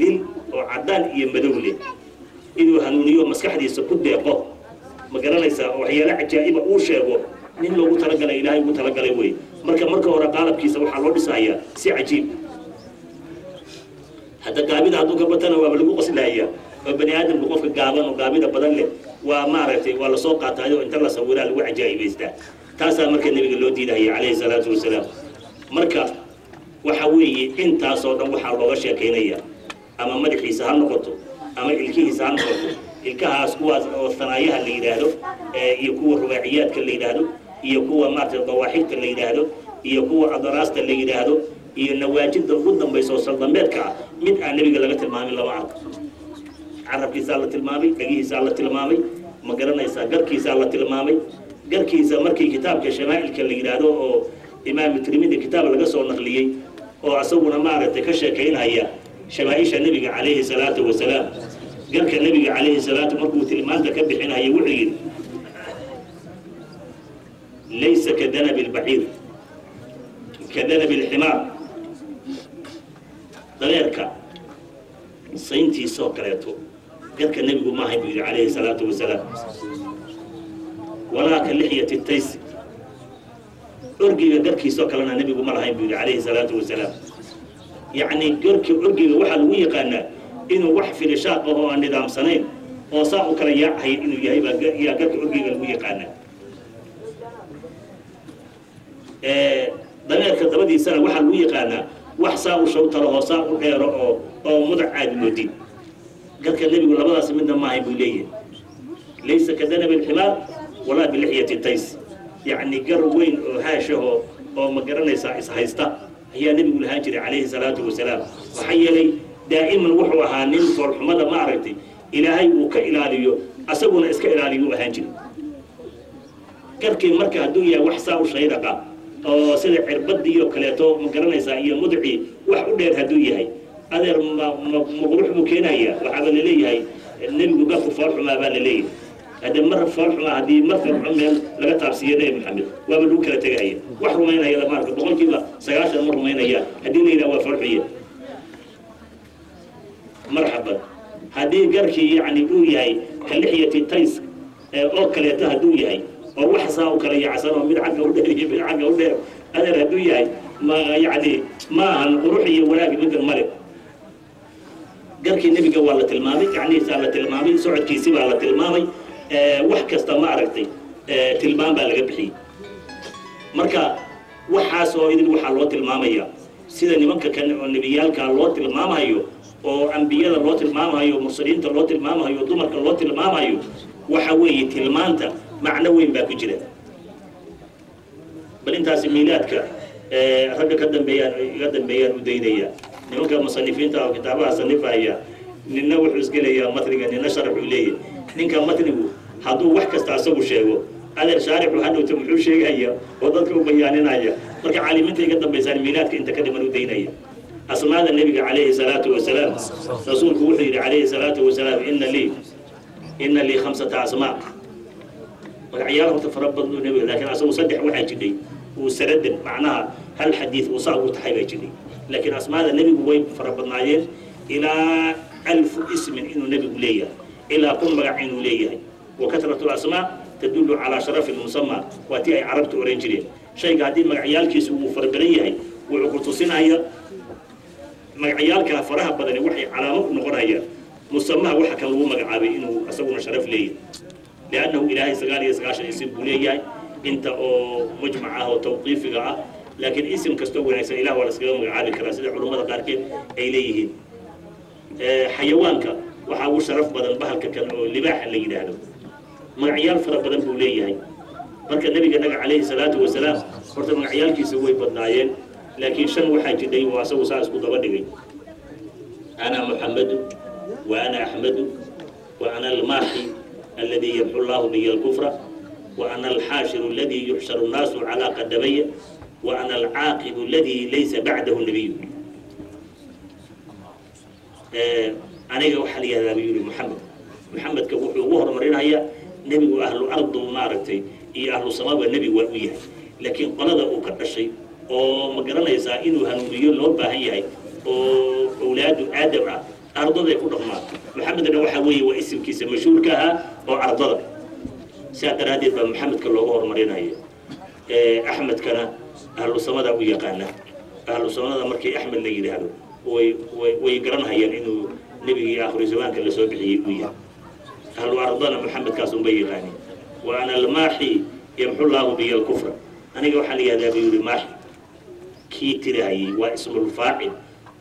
dil oo caddaan iyo madow leh. Inuu hanuuniyo maskaxdiisa ku deeqo. Ma garanaysaa oo waxyaalo cajaa'iba uu sheego nin loogu talagalay ilaahay ugu talagalay wey marka marka hore qaalabkiisa waxaa loo dhisayaa si cajiib. Hadda gaabida hadduu ka batana waaba lagu qoslaaya oo bani aadamku qofka gaaban oo gaabida badan leh. Waa maaragtay waa la soo qaataayo inta la sawiraa lagu cajaa'ibaystaa taasaa marka nebiga loo diidahaya calayhi salaatu wasalaam. Marka waxa weeye intaasoo dhan waxaa looga sheekaynaya ama madaxiisa ha noqoto ama ilkihiisa ha noqoto. Ilkahaas kuwaas oo sanaayaha la yidhaahdo iyo kuwa rubaaciyaadka la yidhaahdo iyo kuwa maaragtay dawaaxigta la yidhaahdo iyo kuwa adaraasta la yidhaahdo iyo nawaajidda ugu dambaysa oo saldambeedka ah mid aan nebiga laga tilmaamin lama arko. Carabkiisaa la tilmaamay dhagihiisaa la tilmaamay ma garanaysaa garkiisaa la tilmaamay. Garkiisa markii kitaabka shamaa'ilka la yidhaahdo oo imaamu tirmidi kitaab laga soo naqliyey oo asaguna maaragtay ka sheekaynaya shamaaisha nebiga calayhi salaatu wasalaam. Garka nebiga calayhi salaatu markuu tilmaanta ka bixinaya wuxuu yidhi laysa ka danabi lbaciir ka danabi lximaar dabeerka sayntiisoo kaleeto garka nebigu maahay buu yidhi calayhi salaatu wasalaam. Walaa ka lixyati taysi. Orgiga garkiisoo kalena nebigu ma lahayn buu yidhi calayhi salaatu wasalaam yacni garki orgiga waxaa lagu yaqaanaa inuu wax filishaaq ah oo aan nidaamsanayn oo saa u kala yaachay inuu yahay baa yaa garka orgiga lagu yaqaanaa. Dameerka dabadiisana waxaa lagu yaqaanaa wax saa u shawtalaho saa u dheero oo oo mudac aad moodin garka nebigu labadaas midna maahay buu leeyahay. Laysa ka danabi lximaar walaa bilixyati tays. Yacni gar weyn oo haashaho oo ma garanaysaa ishaysta ayaa nebigu lahaan jiray calayhi salaatu wasalaam. Maxaa yeelay daa'iman wuxuu ahaa nin foolxumada ma aragtay ilaahay uu ka ilaaliyo asaguna iska ilaaliyuu ahaan jiray. Garkii marka hadduu yahay wax saa u shaydaqa oo sida cirbadii oo kaleeto ma garanaysaa iyo mudcii wax u dheer hadduu yahay. Adeer ma maqrux buu keenaya waxaaba la leeyahay nebigu garku foolxumaa baa la leeyahay hadde mar foolxumaa haddii mar foolxum meel laga taabsiiyo nebi maxamed waaba lagu kala tegaya wax rumaynaya lamaarka boqolkiiba sagaashan ma rumaynaya haddii la yidhaha waa foolxuye marxaban haddii garkii yani uu yahay ka lixyati tays oo kaleeto hadduu yahay oo wax saa u kala yacsan oo mid xagga u dheer iyo mid xagga u dheer adeer hadduu yahay ma yani ma ahan qurux iyo wanaag middan male garkii nebiga waa la tilmaamay gacnihiisaa la tilmaamay socodkiisi baa la tilmaamay wax kasta ma aragtay. Tilmaam baa laga bixiyey. Marka waxaas oo idin waxaa loo tilmaamaya sida nimanka kan oo nebiyaalka loo tilmaamayo oo ambiyada loo tilmaamayo mursaliinta loo tilmaamayo dumarka loo tilmaamayo waxa weeye tilmaanta macno weyn baa ku jira. Bal intaasi miilaadka ragga ka dambeeyaan iga dambeeyaan u daynaya. Nimanka musanifiinta oo kitaabaha sanifaya nina wuxuu isgelayaa matniga nina sharaxuu leeyahy ninka matnigu hadduu wax kasta asagu sheego adeer shaarixu hadhowta muxuu sheegaya oo dadka u bayaaninaya. Marka caalimiinta iga dambaysaan miilaadka inta ka dhiman u daynaya. Asmaada nebiga calayhi salaatu wasalaam. Rasuulku wuxuu yidhi calayhi salaatu wasalaam ina lii ina lii khamsata asmaa magacyaal horta fara badan uu nebiga laakiin asagu saddex waxaa jidhay uu saradan macnaha hal xadiid uu saa ugu taxay baa jidhay laakiin asmaada nebigu way fara badnaayeen ilaa alfu ismin inuu nebigu leeyahay ilaa kun magac inuu leeyahay oran jireen shayga haddii magacyaalkiisu uu fara badan yahay wuxuu ku tusinaya magacyaalkaa faraha badani waxay calaamo u noqonayaan musamaha waxa kan lagu magacaabay inuu asaguna sharaf leeyahay liannahu ilaahay sagaal iyo sagaashan isim buu leeyahay inta oo mujmac ah oo tawqiifiga ah laakiin isim kastoo wanaagsan ilah waa laskaga magacaabi karaa sida culummada qaarkeed ay leeyihiin xayawaanka waxaa ugu sharaf badan bahalka kan oo libaaxa la yidhaahdo magacyaal fara badan buu leeyahay. Marka nebiga naga calayhi salaatu wasalaam horta magacyaalkiisa way badnaayeen laakiin shan waxaa jidhay oo asagu saa isku daba dhigay. Ana muxamadu wa ana axmadu wa ana almaaxi alladii yamxu llahu biya alkufra wa ana alxaashiru alladii yuxsharu nnaasu calaa qadamaya wa ana alcaaqibu alladii laysa bacdahu nabiyu aniga waxaa la yihahdaa buu yidhi moxamed moxamedka wuxuu ugu horumarinayaa nebigu ahlu ardu maaragtay iyo ahlu samaba nebi waa u yahay. Laakiin qolada uu ka dhashay oo ma garanaysaa inuu hanuuniyo loo baahan yahay oo awlaadu aadam ah ardaday ku dhaqmaato maxamedna waxaa weeye waa isimkiisa mashhuurka ahaa oo ardada. Sidaa daraaddeed baa maxamedka looga horumarinaya axmedkana ahlu samada u yaqaana. Ahlu samada markii axmed la yidhaahdo way way garanhayaan inuu nebigii aakhiru zamaanka la soo bixiyey uu yahay ahlu ardana maxamedkaas unbay yaqaaneen wa ana almaaxi yamxu llaahu biya alkufra aniga waxaa la yihahdaa buu yidhi maaxi kii tirahayey waa ismulfaacil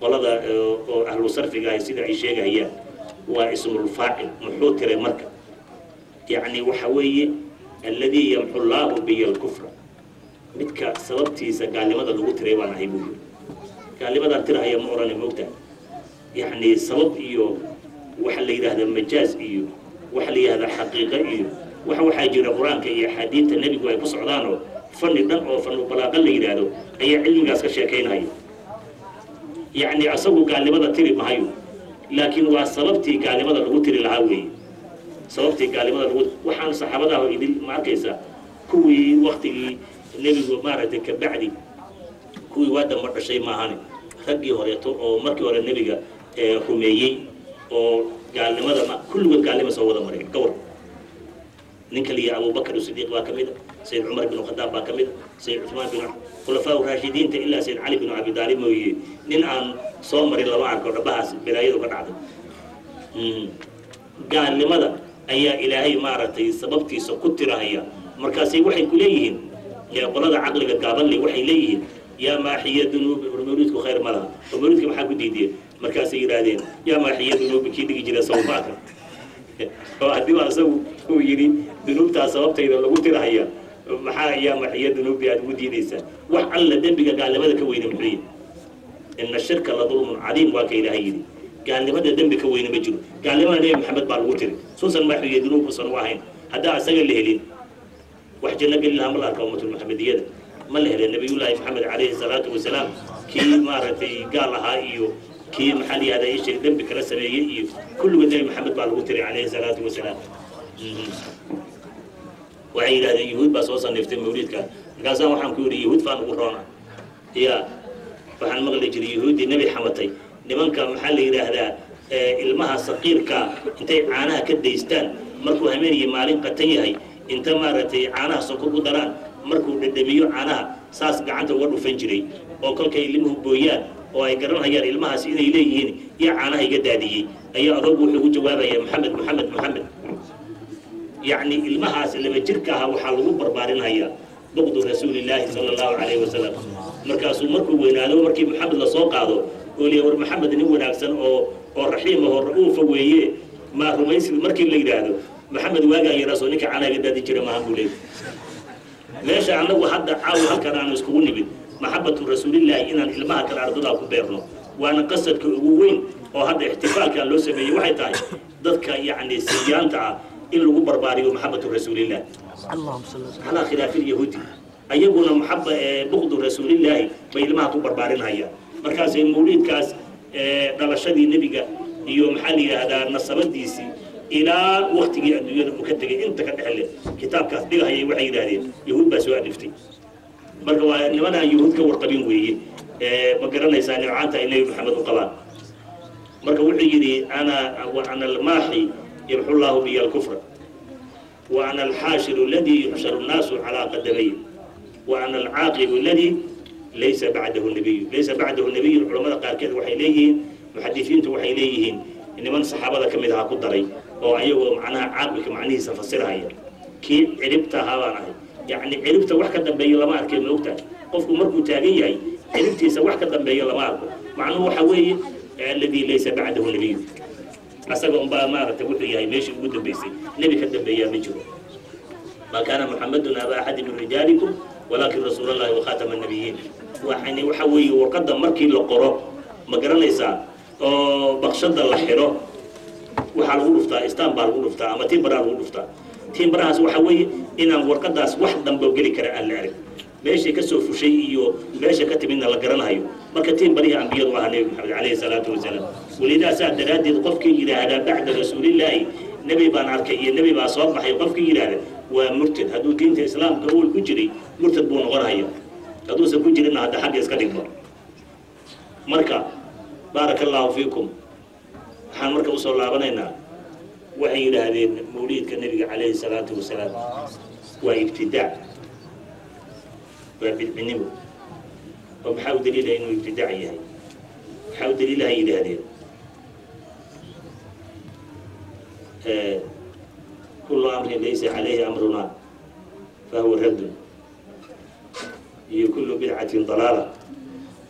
qolada oo ahlu sarfiga ahi sida ay sheegahayaan waa ismulfaacil muxuu tiray marka yacni waxa weeye alladii yamxu llaahu biya alkufra midka sababtiisa gaalnimada lagu tiray baan ahay buu yidhi gaalnimadaan tirahaya ma odhani moogta yacni sabab iyo waxa la yidhaahdaa majaaz iyo waxa la yidhahdaa xaqiiqo iyo waxa waxaa jira qur'aanka iyo axaadiidta nebigu ay ku socdaanoo fanni dhan oo fanu balaaqa la yidhaahdo ayaa cilmigaas ka sheekaynaya yacni asagu gaalnimada tiri mahayo laakiin waa sababtii gaalnimada lagu tiri lahaa weeye. Sababtii gaalnimada lagu waxaan saxaabadaha idin ma arkaysa kuwii waktigii nebigu maaragtay kabacdi kuwii waa damba dhashay maahane raggii horeeto oo markii hore nebiga rumeeyey oo gaalnimada ma kulligood gaalnima soo wada maray gawar ninka liya abubakr sidiiq baa ka mid a sayid cumar bin khadaab baa ka mid a sayid cuثmaan bin khulafaa raashidiinta ilaa sayid cali bin abi daalib mooye. Nin aan soo marin lama arko dhabahaas bilaayadu ka dhacday gaalnimada ayaa ilaahay maaragtay sababtiisa ku tirahaya. Markaasay waxay ku leeyihiin qolada caqliga gaabanle waxay leeyihiin yaa maaxiya dunuubi mawliidku khayr ma laha. Oo mawliidka maxaa ku diideen markaasay yidhaahdeen yaa maaxiya dunuubi kii dhigi jira sawbaaka oo haddii baa isagu uu yidhi dunuubtaa sababtayda lagu tirahaya maxaa yaa maaxiya dunuubi aad ugu diidaysaa wax alla dembiga gaalnimada ka weyne muxuu yihi ina shirka la dulmun cadiim waa ka ilaahay yidhi gaalnimada dembi ka weyne ma jiro gaalnimada nebi maxamed baa lagu tiri suusan maaxiya dunuub usan u ahayn haddaa isaga la helin wax janno geli lahaa ma la arka ummatulmuxamediyada ma la hele nabiyullaahi maxamed calayhi salaatu wasalaam kii maaragtay gaal ahaa iyo kii maxaa la yihahdaa ishay dembi kala sameeyey iyo kulligood nebi maxamed baa lagu tiray calayhi salaatu wasalaam waxay yidhahdeen yuhuud baa soo saniftay mawliidka. Markaasaan waxaan ku yidhi yuhuud faan ugu roona. Ya waxaan maqli jiray yuhuuddii nebi xamatay. Nimanka maxaa la yidhaahdaa ilmaha saqiirka intay caanaha ka daystaan markuu hameen iyo maalin qatan yahay inta maaragtay caanaha sonkor u daraan markuu dhadhamiyo caanaha saas gacanta uga dhufan jiray. Oo kolkay ilmuhu booyaan oo ay garanhayaan ilmahaas inay leeyihiin iyo caanaha iga daadiyey. Ayaa adogu wuxuu ugu jawaabaya maxamed maxamed maxamed. Yacni ilmahaas laba jirka ahaa waxaa lagu barbaarinhayaa buqdu rasuulillaahi sala allahu calayhi wasalam markaasuu markuu weynaado markii maxamed la soo qaado oo liya war maxamed nin wanaagsan oo oo raxiim ahoo ra'uufa weeye. Maa rumaysid? Markii la yidhaahdo maxamed waagaa yaraasoo ninka caanaha iga daadi jira maahan buu leeyay meesha annagu hadda caawa halkan aanu iskugu nimid maxabatu rasuulillaahi inaan ilmaha kale ardadaa ku beerno. Waana qasadka ugu weyn oo hadda ixtifaalkan loo sameeyey waxay tahay dadka yacni siyaanta ah in lagu barbaariyo maxabatu rasuulillah calaa khilaafi lyahuudi ayaguna maxaba buqdu rasuulillaahi bay ilmaha ku barbaarinhayaan markaasay mawliidkaas dhalashadii nebiga iyo maxaa la yidhaahdaa nasabadiisii ilaa waktigii adduunyada uu ka tegay inta ka dhexle. Kitaabkaas dhigahayay waxay yidhaahdeen yahuud baa soo aliftay marka waa nimanaan yahuud ka warqabin weeye ma garanaysaa nimcaanta ay nebi maxamed u qabaan. Marka wuxuu yidhi ana ana almaaxi yamxu llaahu biya alkufra wa ana alxaashiru aladii yuxsharu nnaasu calaa qadamay wa ana alcaaqibu aladii laysa bacdahu nabiyu laysa bacdahu nabiyu culamada qaarkeed waxay leeyihiin muxadisiintu waxay leeyihiin niman saxaabada ka mid ahaa ku daray oo ayagoo macnaha caaqilka macnihiisa fasirhaya kii ciribta ahaa baan ahay yacni ciribta wax ka dambeeya lama arkay ma ogtahay qofku markuu taagan yahay ciribtiisa wax ka dambeeya lama arko. Macnuhu waxa weeye alladii laysa bacdahu nabiyu. Asaga unbaa maaragtay wuxuu yahay meeshii ugu dambeysay. Nebi ka dambeeyaa ma jiro. Ma kaana muxamadun aba axadi min rijaalikum walaakin rasuul allahi wakhaatama nabiyiin waxani waxa weeye warqadda markii la qoro ma garanaysaa? Oo bakshada la xidho. Waxaa lagu dhuftaa istaan baa lagu dhuftaa ama timbaraa lagu dhuftaa timbarahaas waxa weeye inaan warqadaas wax dambe geli kara aan la arag. Meeshay ka soo fushay iyo meesha ka timidna la garanhayo marka timbarihii ambiyadu ahaa nebi maxamed calayhi salaatu wasalaam. Welidaasaa daraaddeed qofkii yidhaahdaa bacda rasuulillaahi nebi baan arkay iyo nebi baa soo baxay qofkii yidhaahda waa murtad hadduu diinta islaamka ul ku jiray murtad buu noqonhaya hadduusan ku jirinna hadda xagga iska dhigmo. Marka baaraka allaahu fiikum. Waxaan marka u soo laabanaynaa waxay yidhaahdeen mawliidka nebiga calayhi salaatu wasalaam waa ibtidaac waa bidcinimo oo maxaa u daliilaya inuu ibtidaac yahay? Maxaa u daliilahay yidhaahdeen? Kullu amrin laysa calayhi amruna fahuwa raddun. Iyo kullu bidcatin dalaala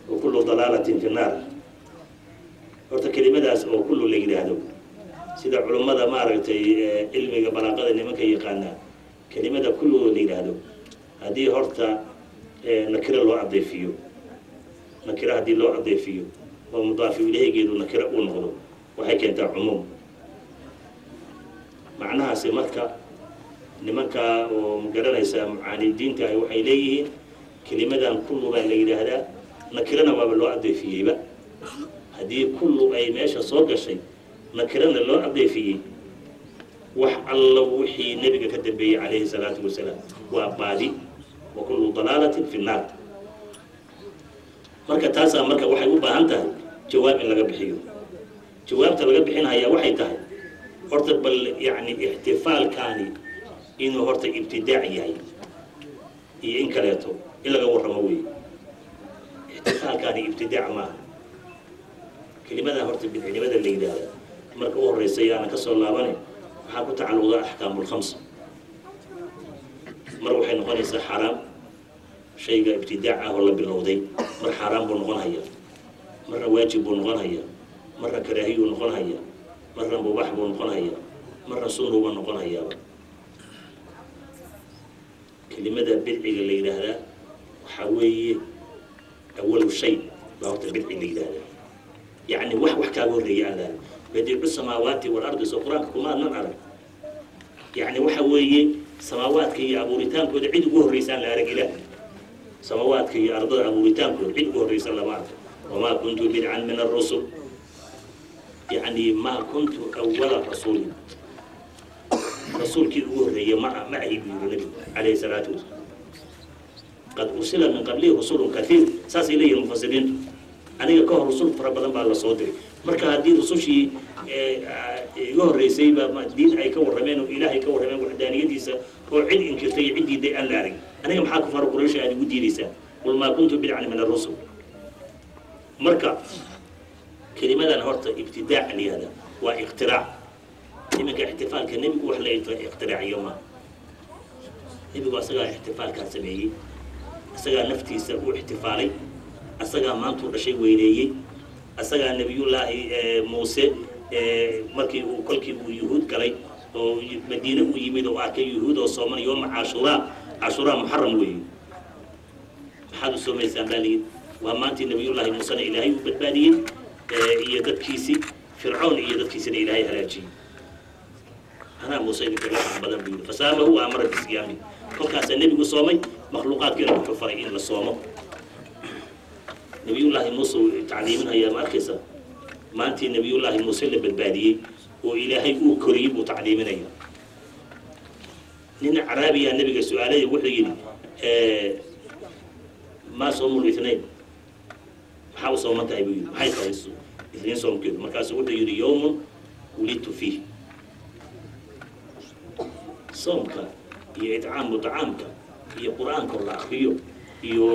wa kullu dalaalatin fi naar horta kelimadaas oo kullu la yidhaahdo sida culummada maaragtay cilmiga balaaqada nimanka yaqaanaa kelimada kullu la yidhaahdo. Haddii horta nakiro loo adeefiyo nakiro haddii loo adeefiyo oo mudaafi ilahaygeedu nakiro uu noqdo waxay keentaa cumuum. Macnahaasi marka nimanka oo magaranaysa mucaanidiinta ah waxay leeyihiin kelimadan kullu baa la yidhaahdaa nakirana waaba loo adeefiyeyba haddii kullu ay meesha soo gashay nakirana loo adeefiyey wax alla wixii nebiga ka dambeeyey calayhi salaatu wasalaam. Waa baadi wa kullu dalaalatin fi nnaar marka taasaa marka waxay u baahan tahay jawaab in laga bixiyo. Jawaabta laga bixinhayaa waxay tahay horta bal yani ixtifaalkaani inuu horta ibtidaac yahay iyo in kaleeto in laga warramo wey ixtifaalkaani ibtidaac maaha. Kelimadan horta bidcinimada la yidhaahda marka u horeysa yaana ka soo laabane waxaa ku tacalluqda axkaamulkhamsa mar waxay noqonaysaa xaaraam shayga ibtidaac ah oo la bilowday mar xaaraam buu noqon hayaa marna waajib buu noqon hayaa marna karaahiyuu noqon hayaa marna mubax buu noqon hayaa marna sunnuuba noqon hayaaba kelimada bidciga la yidhaahdaa waxaa weeye awalu shay baa horta bidci la yidhaahdaa. Yacni wax wax kaaga horreeya aan lahayn badiicu samaawaati walardi soo qur'aanka kuma adnan arag. Yani waxa weeye samaawaadka iyo abuuritaankooda cid ugu horraysaan la arag ilaah. Samaawaadka iyo ardada abuuritaankooda cid ugu horraysan lama arag. Wamaa kuntu bidcan min arusul yani maa kuntu awala rasuulin. Rasuulkii ugu horreeye ma ma ahi buu yiri nabigu calayhi salaatu wasalaam. Qad ursila min qablihi rusulun kaiir saasay leeyihiin mufasiriintu aniga ka hor rusul fara badan baa la soo diray marka haddii rusushii iga horreysay baa diin ay ka warrameen oo ilaahay ka warrameen waxdaaniyadiisa oo cid inkirtay iyo ciddii day aan la arag aniga maxaa kufar quraysh aad igu diidaysaa? Qul maa kuntu bidcan min arusul marka kelimadan horta ibtidaac liyada waa iqtiraac iminka ixtifaalka nebigu wax la iqtiraaciyo ma. Nebigu asagaa ixtifaalkaa sameeyey asagaa naftiisa u ixtifaalay asagaa maantuu dhashay weyneeyey asagaa nebiyullaahi muuse markii uu kolkii uu yuhuud galay oo madiine uu yimid oo arkay yuhuud oo sooman yooma cashuraa cashuraa muxaram weeye. Maxaad u soomaysaan baa layidhi? Waa maantii nebiyullaahi muusena ilaahay u badbaadiyey iyo dadkiisii fircoon iyo dadkiisina ilaahay halaajiyey anaa muuse idinka laxaq badan buu yidhi fasaamahu amara bisiyaami kolkaasaa nebigu soomay makhluuqaadkiina wuxuu faray in la soomo nebiyullaahi muuse uu tacliiminhayaa ma arkaysa maantii nebiyullaahi muuse la badbaadiyey oo ilaahay uu koriyey buu tacliiminaya nin caraabiyaa nebiga su'aalaya wuxuu yidhi maa soomul ithnayn maxaa u sooman tahay buu yidhi maxay tahay isniin soomkeedu? Markaasu wuxuu yidhi yowmun wulidtu fiih. Soomka iyo idcaamu dacaamka iyo qur'aanka la akriyo iyo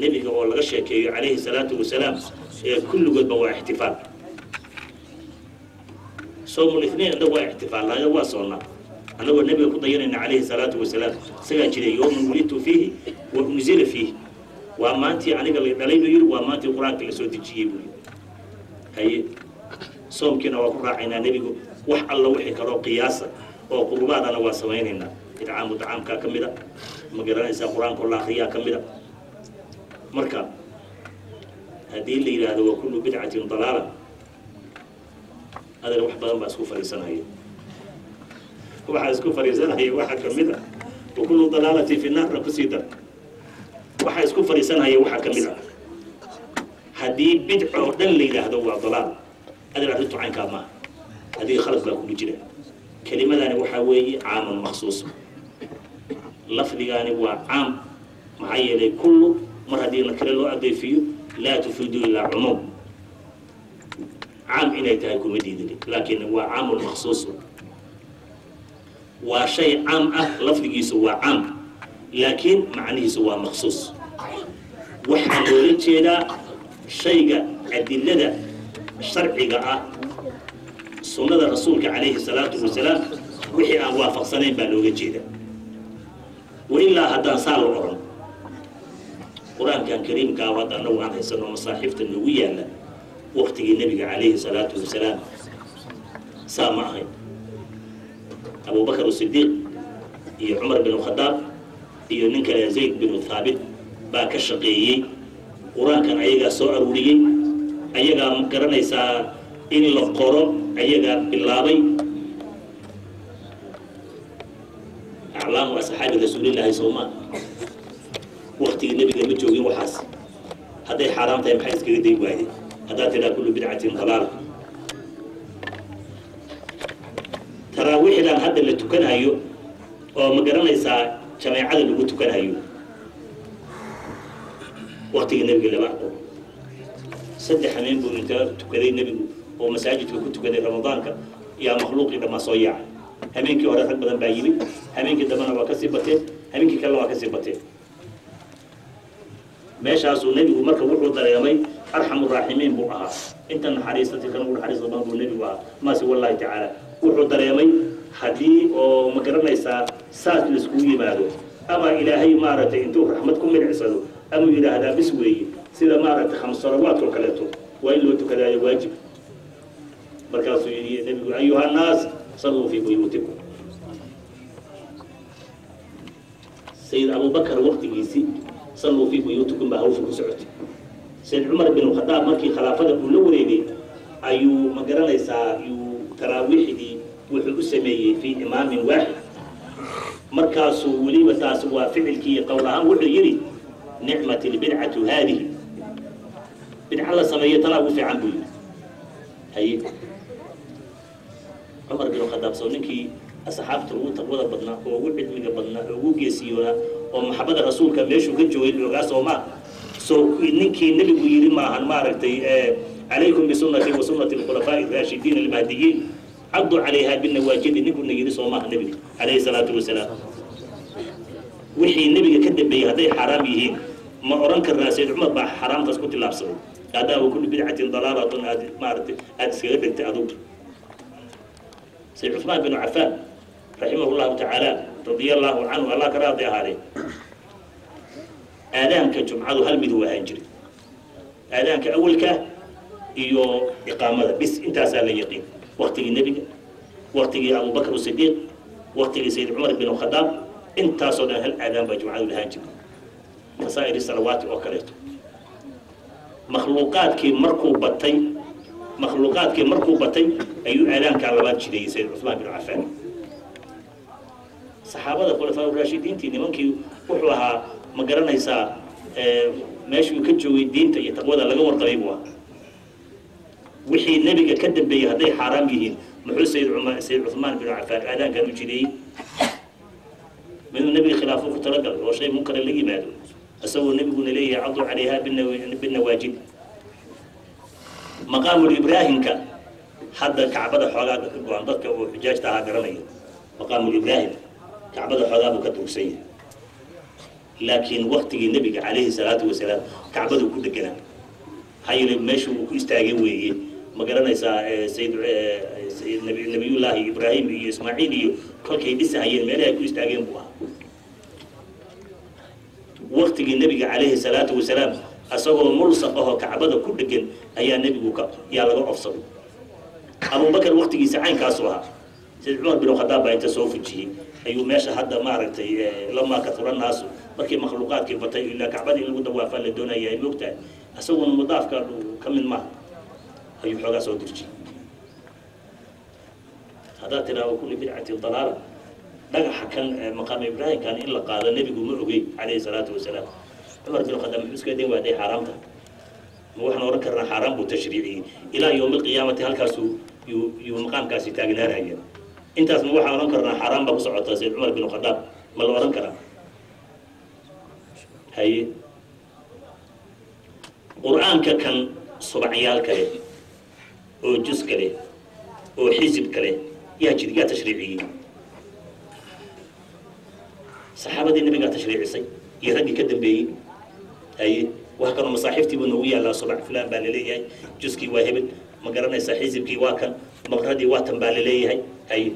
nebiga oo laga sheekeeyo calayhi salaatu wasalaam ee kulligoodba waa ixtifaal. Soomul ithnain annagu waa ixtifaal laga waa soonnaa annagoo nebiga ku dayanayna calayhi salaatu wasalaam isagaa jiray yowmun wulidtu fiihi wa unzila fiihi. Waa maantii aniga la dhalay buu yidhi waa maantii qur'aanka la soo dejiyey buu yidhi. Haye soomkiina waa ku raacaynaa nebigu wax alla wixii kaloo qiyaasa oo qurbaadana waa samaynaynaa. Idcaamu dacaamkaa ka mida ma garanaysaa qur'aanka oo la akriyaa ka mida marka haddii la yidhaahdo waa kullu bidcatin dalaala adana wax badan baa isku fadhiisanaya waxaa isku fadhiisanaya waxaa ka mid a wa kullu dalaalatin fi naarna ku sii dar. Waxaa isku fadhiisanaya waxaa ka mid ah haddii bidco oo dhan la yidhaahdo waa dalaal adana arrintu caynkaa maaha adiga khalad baa kugu jira. Kelimadani waxaa weeye caamun maksuus lafdigaani waa caam maxaa yeelay kullu mar haddii nakire loo adeefiyo laa tufiidu ilaa cumuum. Caam inay tahay kuma diidin laakiin waa caamun waa shay caam ah lafdigiisu waa caam laakiin macnihiisu waa maksuus waxaa loola jeedaa shayga adilada sharciga ah sunnada rasuulka calayhi salaatu wasalaam wixii aan waafaqsanayn baa looga jeeda wailaa haddaan saa la odhan qur'aankan kariimkaa hadda annagu aan haysano masaaxiifta nagu yaalla waktigii nebiga calayhi salaatu wasalaam. Saa ma ahayn. Abubakar sidiiq iyo cumar bin khadaab iyo nin kale zayd binu thaabit baa ka shaqeeyey. Qur'aankan ayagaa soo aruuriyey ayagaa garanaysaa in la qoro ayagaa bilaabay. Aclaamu asxaabi rasuulillaahi soomaa waktigii nebiga ma joogin waxaas. Hadday xaaraam tahay maxay iskaga day waayeen? Haddaad tidhaa kullu bidcatin dalaala taraawiixdan hadda la tukanayo oo ma garanaysaa jameecada lagu tukanayo waktigii nebiga lama aqoon saddex hameen buu intaa tukaday nebigu oo masaajidka ku tukaday ramadaanka yaa makhluuqii dhammaa soo yaacay. Hameenkii hore rag badan baa yimid. Hameenkii dambena waa ka sii bateen hameenkii kalena waa ka sii bateen meeshaasuu nebigu marka wuxuu dareemay arxamu raaximiin buu ahaa. Inta naxariisati kan ugu naxariis badan buu nebigu ahaa. Maasi wallahi tacaala. Wuxuu dareemay haddii oo ma garanaysaa saas laiskugu yimaado ama ilaahay maaragtay intuu raxmad ku milicsado amuu yidhaahdaa bis weeye sida maaragtay khams kaleeto waa in loo tukadaayo waajib. Markaasuu yidhi nebigu ayuha nnaas saluu fii buyuutikum. Sayid abubakar waktigiisii saluu fii buyuutikum baa hawsha ku socotay. Sayid cumar bin khadaab markii khilaafada uu la wareegay ayuu ma garanaysaa yuu taraawiixdii wuxuu u sameeyey fii imaamin waaxid. Markaasuu weliba taas waa ficilkii qowl ahaan wuxuu yidhi nicmat lbidcatu haadihi. Bidca la sameeyo tanaa ugu fiican buu yidhi. Haye. Cumar bin khadaab soo ninkii asxaabta ugu taqwada badnaa oo ugu cilmiga badnaa oo ugu geesiyoonaa oo maxabada rasuulka meeshuu ka joogay loogaa soo maa soo ninkii nebigu yidhi maahan maaragtay calaykum bisunati wa sunati alkhulafaa'i raashidiin almahdiyiin caddu calayha binawaajidi ninkuna yidhi soo maaha nebiga calayhi salaatu wasalaam wixii nebiga ka dambeeyey hadday xaaraam yihiin ma oran karnaa sayd cumar baa xaaraamtaas ku tillaabsaday maadaama kullu bidcatin dalaalatun aad maaragtay aada iskaga dhigtay adugu. Sayd cusmaan binu cafaan raximahu llahu tacaala radia allahu canhu allah ka raadi ahaadee aadaanka jumcadu hal miduu ahaan jiray. Aadaanka awalka iyo iqaamada bis intaasaa la yaqiin. Waktigii nebiga waktigii abubakr sidiiq waktigii sayd cumar bin khadaab intaasoo dhan hal aadaan baa jumcadu lahaan jiray. Kasaa'iri salawaati oo kaleeto. Makhluuqaadkii markuu batay makhluuqaadkii markuu batay ayuu aadaankaa labaad jideeyey sayd cusmaan bin cafaan saxaabada khulafaa raashidiintii nimankii wuxuu ahaa ma garanaysaa meeshuu ka joogay diinta iyo taqwada laga warqabay buu ahaa. Wixii nebiga ka dambeeyey hadday xaaraam yihiin muxuu sayid cumar sayid cuhmaan bin cafaan aadaankan u jideeyey miduu nebiga khilaafo ku talagalay oo shay munkara la yimaado isagoo nebiguna leeyahay caddu calayha binawaajid maqaamul ibraahimka hadda kacbada xoogaa ka go-an dadka oo xujaajta ahaa garanaya. Maqaamul ibraahim kacbada xoogaa buu ka durugsan yahay. Laakiin waktigii nebiga calayhi salaatu wasalaam kacbaduu ku deganaa maxaa meeshuu uu ku istaagay weeye ma garanaysaa sayid nabiyullaahi ibraahim iyo ismaaciil iyo kolkay dhisahayeen meelahay ku istaageen buu ahaa. Waktigii nebiga calayhi salaatu wasalaam asagoo mulsaq ahoo kacbada ku dhegan ayaa nebigu ka yaa laga ofsaday. Abubakar waktigiisa caynkaasu ahaa. Sayid cumar bin khadaab baa inta soo fujiyey ayuu meesha hadda maaragtay lamaa katura naasu. Markii makhluuqaadkii batay ilaa kacbadii lagu dawaafaa la doonaya ay moogtahay. Isaguna mudaafka ka mid maaha ayuu xoogaa soo dirjiyey. Haddaad tidhaahdo kulli bidcati dalaala. Dhagaxa kan maqaama ibraahimkan in la qaado nebigu ma ogey calayhi salaatu wasalaam. Cumar bin khadaab muxuu iska den waaday xaaraamta? Ma waxaan oran karnaa xaaraan buu tashriiciyey. Ilaa yowmi alqiyaamati halkaasuu yuu maqaamkaasi taagnaanaya intaas ma waxaan oran karnaa xaaraan baa ku socota sayd cumar bin khadaab. Ma la oran karaa? Haye qur'aanka kan subacyaalka leh oo jus kale oo xisib kale yaa jir yaa tashriiciyey saxaabadii nabigaa tashriicisay iyo raggii ka dambeeyey. Haye wax kanoo masaaxiiftii noogu yaallaa subax fulaan baa la leeyahay juskii waa hebel. Ma garanaysaa xisibkii waa kan maqradii waa tan baa la leeyahay haye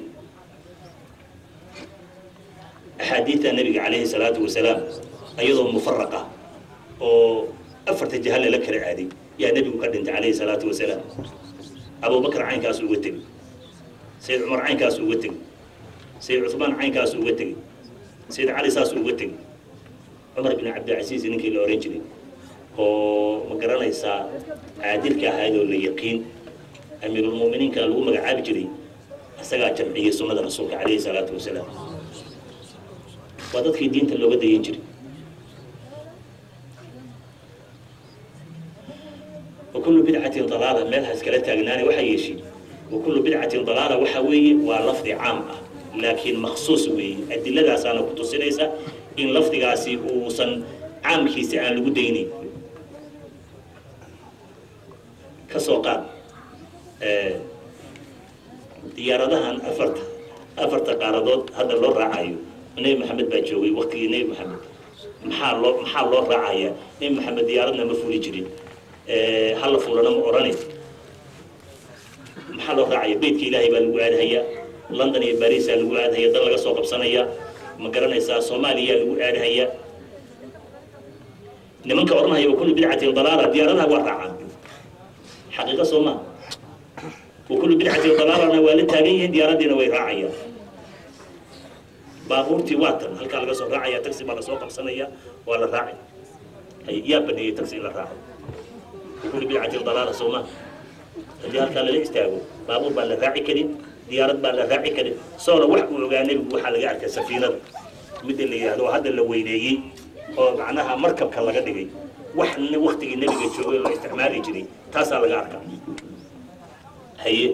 axaadiidta nabiga calayhi salaatu wasalaam ayadoo mufaraqa oo afarta jaha lala kala aaday yaa nebigu ka dhintay calayhi salaatu wasalaam abubakar caynkaas uga tegey. Sayid cumar caynkaas uga tegey. Sayid cuثmaan caynkaas uga tegey. Sayid cali saas uga tegey. Cumar bin cabdilcasiis ninkii la ohan jiray oo ma garanaysaa caadilka ahayd oo la yaqiin amiirulmuminiinka lagu magacaabi jiray isagaa jamciyey sunnada rasuulka calayhi salaatu wasalaam. Waa dadkii diinta looga dayan jiray. Wakullu bidcatin dalaala meel haiskala taagnaana waxaa yeeshay wakullu bidcatin dalaala waxaa weeye waa lafdi caam ah. Laakiin maksuus weeye adiladaasaana ku tusinaysa in lafdigaasi uusan caamkiisa aan lagu daynayn ka soo qaad diyaaradahan afarta afarta qaaradood hadda loo raacayo. Nebi maxamed baa joogay waktigii nebi maxamed. Maxaa loo maxaa loo raacayaa nebi maxamed diyaaradna ma fuli jirin. Eh, Hala fulana ma odhanayn maxaa loo raacaya? Beydka ilaahay baa lagu aadhayaa london iyo bariisaa lagu aadhaya dal laga soo qabsanaya. Ma garanaysaa soomaaliyaa lagu aadhaya? Nimanka odhanaya wa kulli bidcatin dalaala diyaaradaha waa raacaan. Xaqiiqa soo maa wakulu bidcati dalaalana waa la taagan yihiin diyaaradiina way raacayaan baabuurtii waa tan halkaa laga soo raacaya taxi baa la soo qabsanaya waa la raaci yaa baneeyey taxi in la raaco wakulu bidcati dalaala sooma haddii halkaa lala istaago baabuur baan la raaci karin diyaarad baan la raaci karin soona wax uu ogaa nebigu waxaa laga arkay safiinada midda la yidhahdo oo hadda la weyneeyey oo macnaha markabka laga dhigay wax waktigii nebiga joogay oo la isticmaali jiray taasaa laga arkaa haye.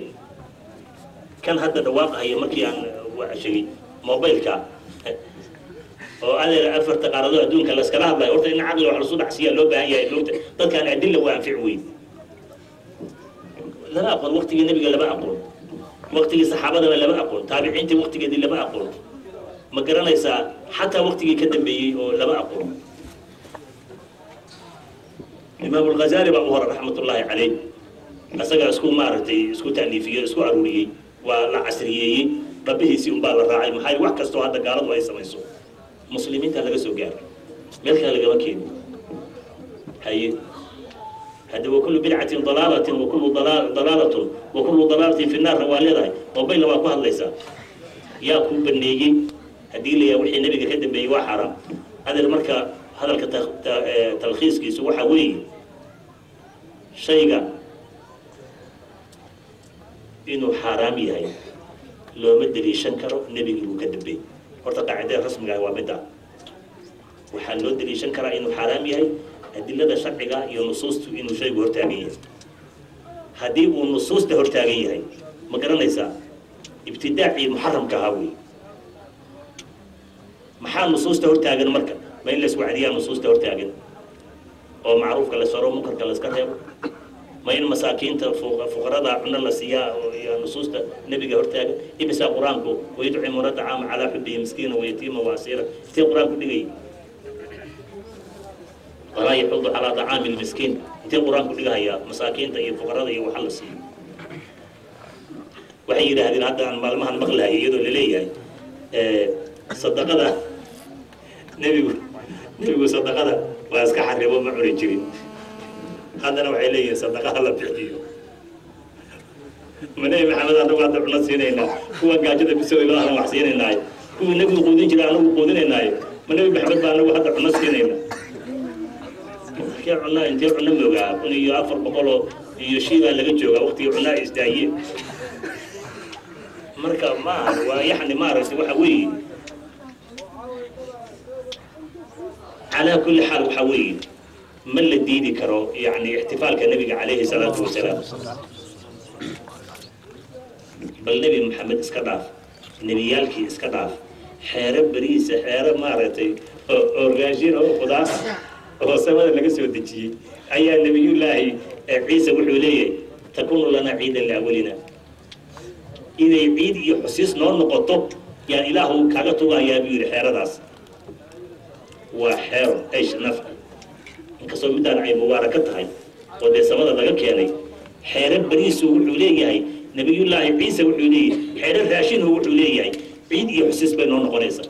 Kan hadda dhawaaqaya markii aan sheegay mobilka oo adeer afarta qaaradood adduunka la iskala hadlayo horta in caqli wax lasu dhacsiyaa loo baahan yahay moogta dadkaan adilla waa anfic weyn. Lama aqoon waqtigii nebiga lama aqoon. Waqtigii saxaabadana lama aqoon. Taabiciintii waqtigeedii lama aqoon. Ma garanaysaa xataa waqtigii ka dambeeyey oo lama aqoon. Imaam alghazali baa u hore raxmatullaahi calayh isagaa isku maaragtay isku ta'niifiyey isku aruuriyey waa la casriyeeyey rabbihiisii unbaa la raacay maxaa wax kastoo hadda gaaladu ay samayso? Muslimiinta laga soo gaaro meel kale lagama keeno haye. Hadda wakullu bidcatin dalaalatin wakullu dalaalatun wakullu dalaalatin fi naarna waa leedahay. Mobilna waa ku hadlaysaa yaa kuu baneeyey haddii la yaha wixii nebiga ka dambeeyey waa xaaraam adeer marka hadalka talkhiiskiisu waxaa weeye shayga inuu xaaraam yahay looma deliishan karo nebigii uu ka dambeeyey horta qaacidada rasmiga ah waa midda waxaa loo daliishan karaa inuu xaaraam yahay adilada sharciga iyo nusuustu inuu shaygu hortaagan yahay. Haddii uu nusuusta hortaagan yahay ma garanaysaa ibtidaacii muxaramka ahaa wey maxaa nusuusta hortaagan marka? Ma in lays wacdiyaa nusuusta hortaagan? Oo macruufka la saro munkarka la reebo ma in masaakiinta fuqarada cuno la siiyaa iyo nusuusta nebiga hortaagan imisaa qur'aanku wayudcimuna tacaama calaa xubihi miskiina wayatiima waasiira intee qur'aanku dhigay? Walaa yaxudu calaa tacaami lmiskiin intee qur'aanku dhigahayaa masaakiinta iyo fuqarada iyo waxa la siiyo waxay yidhaahdeen hadda aan maalmahan maqlahaya iyadoo la leeyahay sadaqada nebigu nebigu sadaqada waa iska xaribo ma cuni jirin haddana waxay leeyihiin sadaqa hala bixiyo. Ma nebi maxamed anagu hadda cuno siinaynaa? Kuwa gaajada bisow ilaahan wax siinaynaayo kuwii nebigu quudin jira anagu quudinaynaayo ma nebi maxamed baa anagu hadda cuno siinaynaa? Markii cunaa intee cuno moogaa? Kun iyo afar boqoloo iyo shii baa laga joogaa waqtigii cunaa isdaayeen marka maaha waa yaxni maaragtay waxa weeye. Calaa kulli xaal waxa weeye ma la diidi karo yani ixtifaalka nebiga calayhi salaatu wasalaam. Bal nebi maxamed iska dhaaf nebiyaalkii iska dhaaf xeero beriisa xeero maaragtay orgaashin oo qudaas oo samada laga soo dejiyey ayaa nebiyullaahi ciise wuxuu leeyahay takunu lana ciidan liawalina inay ciid iyo xusiis noo noqoto yaan ilaahu kaaga tugayaa buu yidhi xeeradaas. Waa xeero aysh nafci inkastoo middaan ay mubaaraka tahay oo dee samada laga keenay xeero beriisu wuxuu leeyahay nebiyullaahi ciise wuxuu leeyahay xeero raashinu wuxuu leeyahay ciid iyo xusiis bay noo noqonaysaa.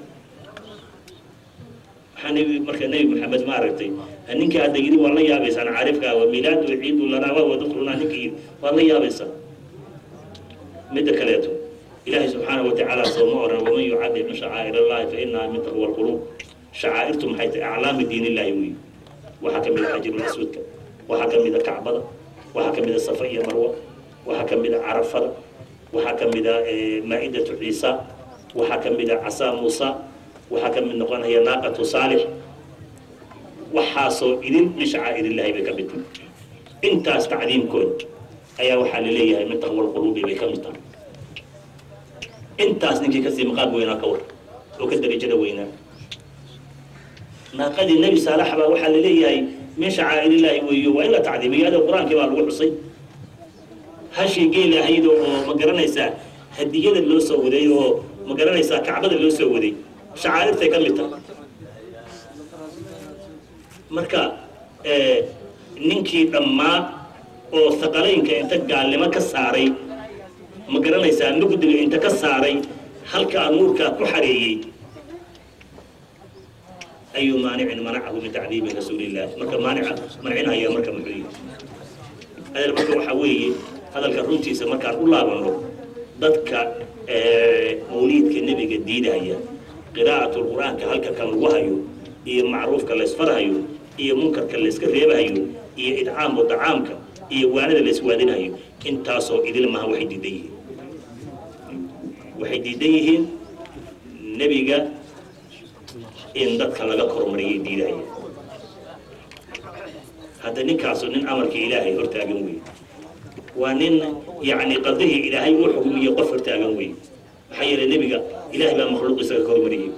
Waxaa nebi marka nebi maxamed ma aragtay ninka hadda yidhi waa la yaabaysaan caarifka wa milaadu ciidu lanaa wa wadkrunaa ninka yidhi waa la yaabaysaa. Midda kaleeto ilaahay subxaanahu watacaala sooma oran waman yucadim shacaa'ir allahi fa inaha min taqwa alquluub shacaa'irtu maxay tahay? Aclaami diin illaahi weeye waxaa ka mid a xajirul aswadka waxaa ka mid a kacbada waxaa ka mid a safa iyo marwa waxaa ka carafada waxaa ka a maa'idatu ciisa waxaa ka mid muusa waxaa ka noqonaya naaqatu saalix. Waxaasoo idin min bay ka tahay. Intaas tacdiimkood ayaa waxaa la min taqwa alquluubi bay ka tahay. Intaas ninkii ka sii maqaab weynaa ka war oo ka darajada weynaa naaqadii nebi saalax baa waxaa la leeyahay min shacaa'ir illaahi weeyo waa in la tacdiimiyo ada qur'aankii baa lagu xusay. Hashii geel ahayd oo ma garanaysaa hadiyada loo soo waday oo ma garanaysaa kacbada loo soo waday. Shacaa'irtay ka mid tahay. Marka ninkii dhammaa oo haqalaynka inta gaalnimo ka saaray ma garanaysaa mugdiga inta ka saaray halkaa nuurkaa ku xareeyey ayu maanicin manacahu min tacdiimi rasuulillahi marka maanica mancinaya marka muxuu yihi adeer marka waxaa weeye hadalka runtiisa markaan u laabano dadka mawliidka nebiga diidaya qiraa'atul qur'aanka halka kan lagu hayo iyo macruufka laysfarhayo iyo munkarka layska reebahayo iyo idcaamu dacaamka iyo waanada layswaadinayo intaasoo idil maha waxay diidan yihiin waxay diidan yihiin nebiga in dadka laga kormariyay diidaya hadda ninkaasu nin amarka ilaahay hortaagan wey waa nin yacni qadihii ilaahay uu xugmiye qof hortaagan wey maxaa yeelay nebiga ilaahay baa makhluuqiisa ka kormariyey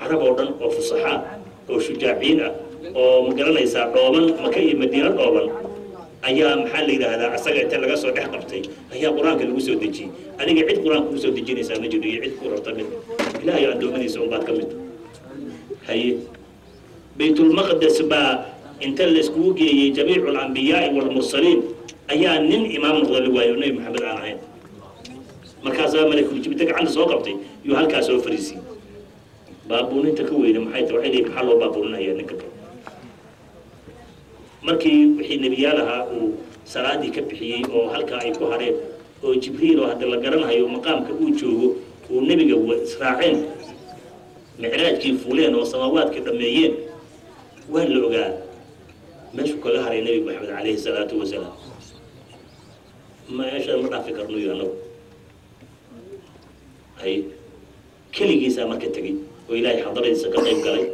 carab oo dhan oo fusaxaa oo shujaaciin ah oo ma garanaysaa dhooban maka iyo madiino dhooban ayaa maxaa la yidhaahdaa? Asaga inta laga soo dhex qabtay ayaa qur'aanka lagu soo dejiyey. Adiga cid qur'aanka kugu soo dejinaysaa ma jiro iyo cid ku rarta mid. Ilaahay addoommadiisa unbaad ka mid. Haye baytulmaqdes baa inta layskugu geeyey jamiicu alambiyaai walmursaliin ayaa nin imaam noqda la waayo nebi maxamed aan ahayn. Markaasaa malakuljibita gacanta soo qabtay yuu halkaa soo fariisiyey. Baabuuninta ka weyne maxay tahay? Waxay leeyihiin maxaa loo baabuuninaya ninka kale markii wixii nebiyaal ahaa uu salaadii ka bixiyey oo halkaa ay ku hareen oo jibriil oo hadda la garanayo maqaamka uu joogo uu nebiga israaceen micraajkii fuuleen oo samaawaadkii dhammeeyeen waa la ogaa. Meeshuu kaga haray nebi maxamed calayhi salaatu wasalaam meesha ma dhaafi karno iyo annagu. Hay keligiisaa marka tegey oo ilaahay xadaradiisa ka qayb galay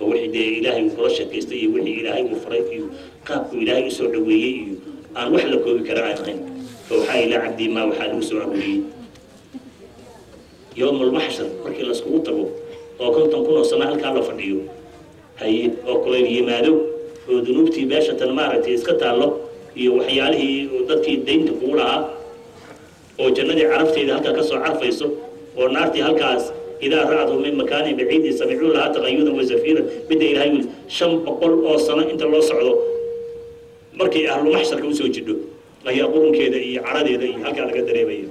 oo wixii dee ilaahay uu kula sheekaystay iyo wixii ilaahay uu faray iyo qaabkuu ilaahay u soo dhaweeyey iyo aan wax la koobi kara aan ahayn fa waxaa ilaa cabdii maa waxaa lagu soo arooriyey yowma almaxshar markii laiskugu tago oo konton kun oo sano halkaa la fadhiyo haye oo kulayl yimaado oo dunuubtii meesha tan maaragtay iska taallo iyo waxyaalihii dadkii daynta kugu lahaa oo jannadii carafteeda halkaa ka soo carfayso oo naartii halkaas idaa ra'adhu min makaanin baciidin samicuu lahaa taqayudan wa zafiiran midda ilahay wili shan boqol oo sano inta loo socdo markay ahlu maxsharka u soo jidho ayaa qurunkeeda iyo caradeeda iyo halkaa laga dareemaya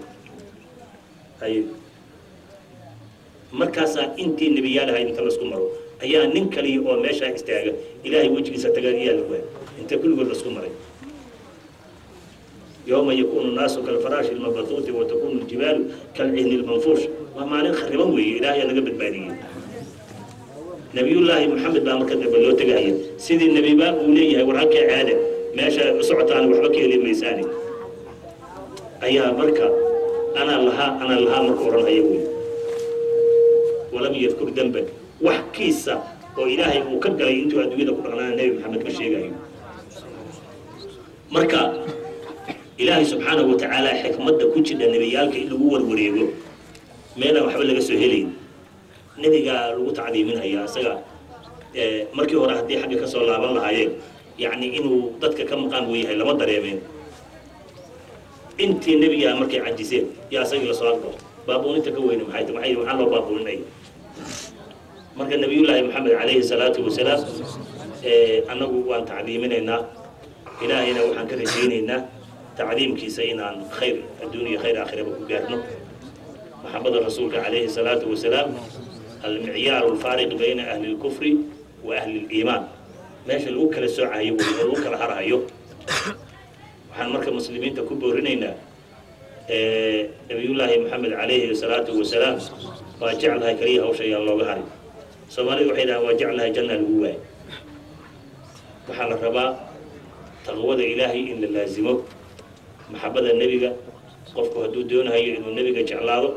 markaasaa intii nebiyaalaha inta la isku maro ayaa nin kaliya oo meeshaa istaaga ilaahay wejigiisa taga iyaa lagu inta kulligood la isku maray waa maalin khariban weeye ilaahayaa naga badbaadiyey. Nabiyullaahi maxamed baa marka dambe loo tegaya sidii nebiba uu leeyahay war halkee caada meesha u socotaan waxba ka heli maysaani. Ayaa marka anaa lahaa anaa lahaa marka odhanaya wey walam yadkur demban wax kiisa oo ilaahay uu ka galay intuu adduunyada ku dhaqnaana nebi maxamed ma sheegayo marka ilaahay subxaanahu wa tacaala xikmadda ku jidha nebiyaalka in lagu warwareego meelaan waxba laga soo helayn. Nebigaa lagu tacdiiminaya isaga markii hore haddii xagga ka soo laaban lahaayeen yacni inuu dadka ka maqaan uu yahay lama dareemeen. Intii nebigaa markay cajiseen yaa asagii la soo agdao baabuuninta ka weyne maxay maxay maxaa loo baabuuninaya marka nabiyullaahi maxamed calayhi salaatu wasalaam annagu waan tacliiminaynaa ilaahayna waxaan ka rajaynaynaa tacliimkiisa inaan khayr adduuniya khayr aakhiraba ku gaarno maxabada rasuulka calayhi salaatu wasalaam almicyaaru alfaariq bayna ahli lkufri wa ahli liimaan meesha lagu kala soocayo wey oo lagu kala harhayo waxaan marka muslimiinta ku boorinaynaa nabiyullaahi maxamed calayhi salaatu wasalaam waa jeclahay keliya hawsha looga harin soomaalidu waxay dhahaan waa jeclahay janna lagu waay waxaa la rabaa taqwada ilaahay in la laazimo maxabada nebiga qofku hadduu doonahayo inuu nebiga jeclaado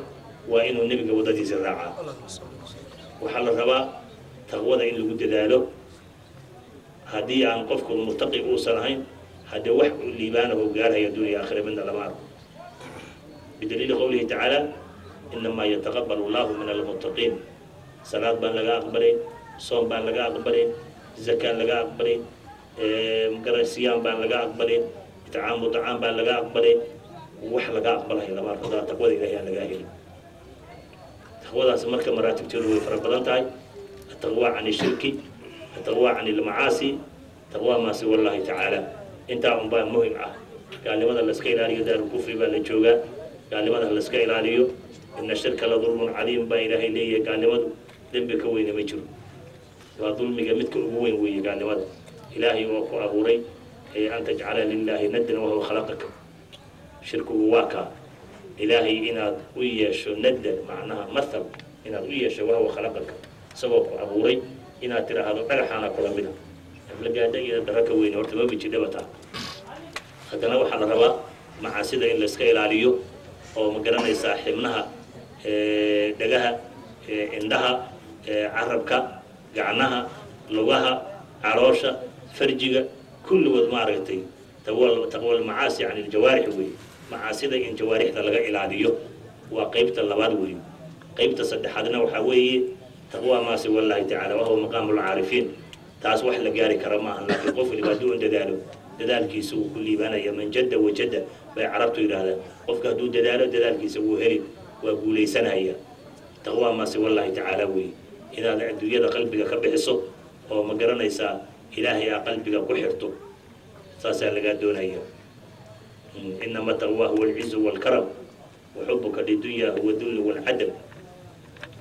waa inuu nebiga waddadiisa raacaa waxaa la rabaa taqwada in lagu dadaalo. Haddii aan qofku murtaqi uusan ahayn haddee wax liibaanahu gaarhaya duuniya aakhira midna lama arko. Bidaliili qowlihi tacaala inamaa yataqabal allahu min almuttaqiin salaad baan laga aqbalayn soom baan laga aqbalayn zakaan laga aqbalayn siyaam baan laga aqbalayn itcaamu dacaan baan laga aqbalayn wax laga aqbalayo lama arko. Taqwada ilahi aan lagaa helin taqwadaas marka maraatibteedu way fara badan tahay. Ataqwa can ishirki ataqwa can ilmacaasi taqwa maa siwa allahi tacaala intaa unbaa muhiim ah. Gaalnimada laska ilaaliyo daarulkufri baa la joogaa. Gaalnimada laska ilaaliyo ina shirka la dulmun cadiim baa ilaahay leeyahay gaalnimadu dembi ka weyne ma jiro. Waa dulmiga midka ugu weyn weeye gaalnimada ilaahay oo ku abuuray an tajcala lilaahi naddan wahuwa khalaqaka. Shirkigu waa kaa ilaahay inaad u yeesho nadda macnaha mathal inaad u yeesho wahuwa khalaqaka isagoo ku abuuray inaad tidhaahdo dhagaxaana kula mida aflagaada iyo dara ka weyne horta ma bijidhaba taa haddana waxaa la rabaa macaasida in layska ilaaliyo oo ma garanaysaa xibnaha dhagaha indhaha carabka gacnaha lugaha caloosha farjiga kulligood maaragtay taqwal macaasi can iljawaarix wey macaasida in jawaarixda laga ilaaliyo? Waa qeybta labaad wey qeybta saddexaadna waxaa weeye taqwa maasi wallahi tacaala wahuwa maqaamu lcaarifiin taas wax la gaari kara maaha laakiin qof waliba hadduu un dadaalo dadaalkiisa wuu ku liibaanaya man jadda wajadda bay carabtu yidhaahdaan. Qofka hadduu dadaalo dadaalkiisa wuu heli waa guulaysanaya taqwa maasi wallahi tacaala wey inaad adduunyada qalbiga ka bixiso oo ma garanaysaa ilaahay aa qalbiga ku xirto. Saasaa lagaa doonaya inama taqwa huwa alcizu waalkaram waxubuka lidunya huwa dulli waalcadam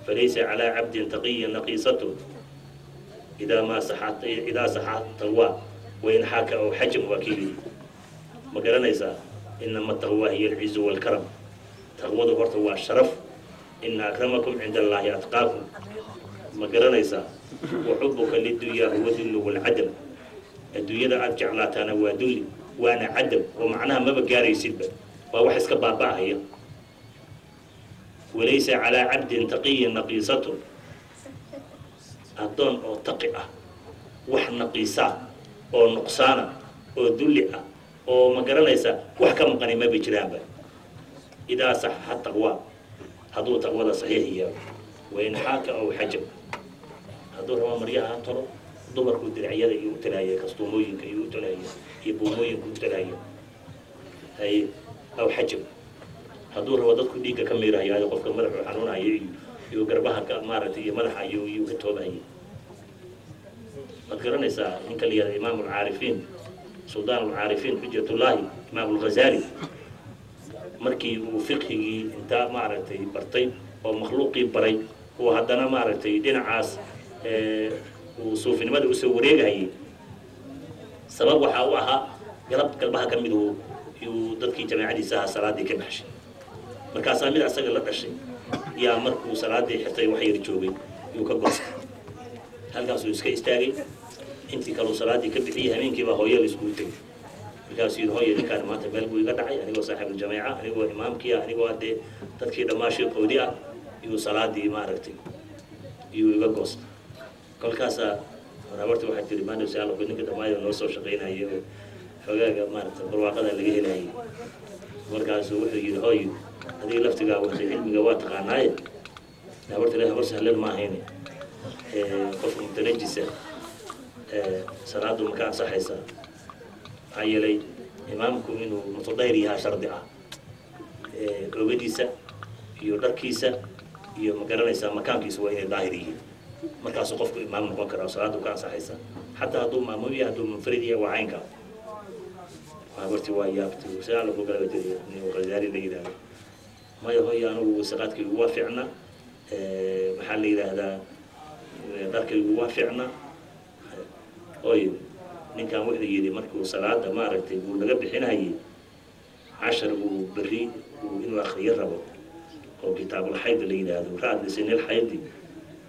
falaysa calaa cabdin taqiyin naqiisatu idaa saxat taqwa wain xaaka aw xajam waa ma garanaysaa inama taqwa hiya alcizu waalkaram taqwadu horta waa sharaf ina akramakum cinda allaahi atqaakum ma garanaysaa waxubuka lidunyaa huwa dulli waalcadam adduunyada aada jeclaataana waa dulli waana cadam oo macnaha maba gaaraysidba. Waa wax iska baaba'ahaya walaysa calaa cabdin taqiyin naqiisatun addoon oo taqi ah. Wax naqiisaa oo nuqsaana oo dulli ah oo ma garanaysaa wax ka maqani maba jiraanba. Idaa saxa taqwa. Hadduu taqwada saxiix yahay wain xaaka aw xajab. Hadduu rabo maryaha ha tolo dumarku diracyada iyo u talaaya kastuumooyinka iyo u talaaya iyo buumooyinka u talaaya hay aw xajab. Hadduu rabo dadku dhiigga ka miirahayo qofka madaxu xanuunayo iyo garbaha maaragtay iyo madaxa iyo iyo ka toobahaya waad garanaysaa ninka la yihahda imaamu alcaarifiin suldaan alcaarifiin xujatullaahi imaamu alghazali markii uu fiqhigii intaa maaragtay bartay oo makhluuqii baray uu haddana maaragtay dhinacaas uu suufinimada u soo wareegahayay sabab waxaa u ahaa galab galbaha ka midu yuu dadkii jamaacadiisa ahaa salaadii ka baxshay markaasaa mid asaga la dhashay yaa markuu salaadii xirtay wax yar joogay yuu ka goostay. Halkaasuu iska istaagay intii kaleu salaadii ka bixiyey habeenkiibaa hooyo la iskugu tegay markaasuu yidhi hooyo ninkaan maanta meel buu iga dhacay anigoo saaxiibuljamaaca anigoo imaamkii ah anigoo haddee dadkii dhammaa sheekoodi ah yuu salaadii maaragtay yuu iga goostay. Kolkaasaa habarta waxay tiri maanus alku ninka dhammaayoo noo soo shaqaynaya oo xogaaga maaragtay barwaaqada laga helayay markaasuu wuxuu yidhi hooyo adiga laftigaa waxay cilmiga waa taqaanaaye habarta habar sahlan ma ahayne. Qof mutanajisa salaadu maka ansaxaysaa maxaa yeelay imaamku inuu mutadayr yahaa shardi ah. Oogadiisa iyo dharkiisa iyo ma garanaysaa makaankiisa waa inay daahir yihiin markaasuu qofku imaam noqon karaa salaada ka ansaxaysa. Xataa hadduu maamuum yahay hadduu munfarid yahay waa caynka. Horti waa yaabtay sidaa lagu galaba jiriya nin qazaali la yidhahdo maya hoy anigu saqaadkaygu waa fiicna maxaa la yidhaahdaa? Dharkaygu waa fiicna oy ninkan wuxuu yidhi markuu salaada maaragtay uu laga bixinayay cashar uu berri uu inuu akriyo rabo. Oo kitaabulxayd la yidhaahdo raad lisinil xaydi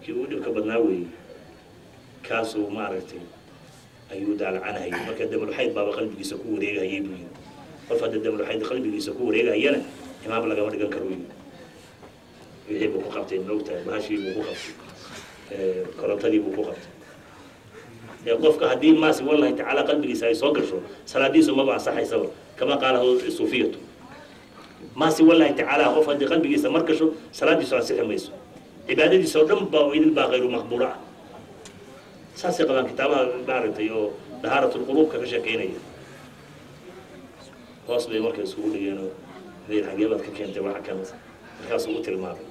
kii uu dhibka badnaa weeyey kaasuu maaragtay ayuu daalcanayay marka damulxayd baaba qalbigiisa ku wareegayay buu yidhi. Qof hadda damulxayd qalbigiisa ku wareegayana imaam lagama dhigan karo yidhi wixii buu ku qabtay maogtahay bahashii buu ku qabtay korontadii buu ku qabtay. Qofka haddii maasi wallahi tacaala qalbigiisa ay soo gasho salaadiisu maba ansaxaysaba kama qaalahu suufiyatu. Maasi wallahi tacaala qof haddii qalbigiisa mar gasho salaadiisu ansixi mayso cibaadadiisa oo dhan baa idil baa kayru maqbuula ah saasay qabaan kitaabaha maaragtay oo dahaaratlquluubka ka sheekeynaya hoos bay marka isugu dhigeen oo leer xagee baad ka keentay waxa kan markaasuu u tilmaamay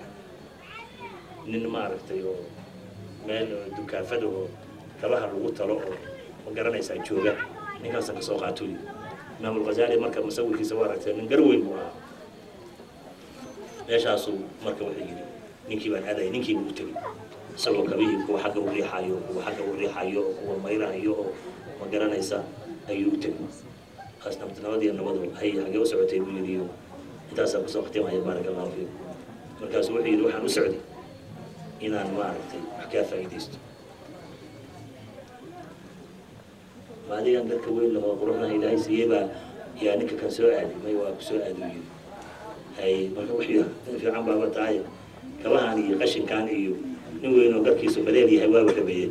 nin maaragtay oo meel dukaafada oo kabaha lagu talo oo ma garanaysaa jooga ninkaasa ka soo qaato yii imaam alghazali marka musawirkiisa waa aragtay nin gar weyn buu ahaa meeshaasuu marka wuxuu yidhi ninkii baan aadayay ninkii buu u tegey isagoo kabihii kuwa xagga u riixayo kuwa xagga u riixayo oo kuwa mayrahayo oo ma garanaysa ayuu u tegey kaas nabadnabadiiyo nabadu hay xagee u socotay buu yidhi intaasaa ku soo khatiimaya baaraka allahu fiikum markaasu wuxuu yidhi waxaan u socday inaan maaragtay wax kaa faa'iidaysto. Adigan dadka weyn lahoo quruxdan ilaahay siiyey baa yaa ninka kan soo aaday may waa ku soo aadu yidhi. Hay marka wuxuu nin fiican baaba tahay kabahan iyo qashinkan iyo nin weyn oo garkiisu baleel yahay waaba dhameeyey.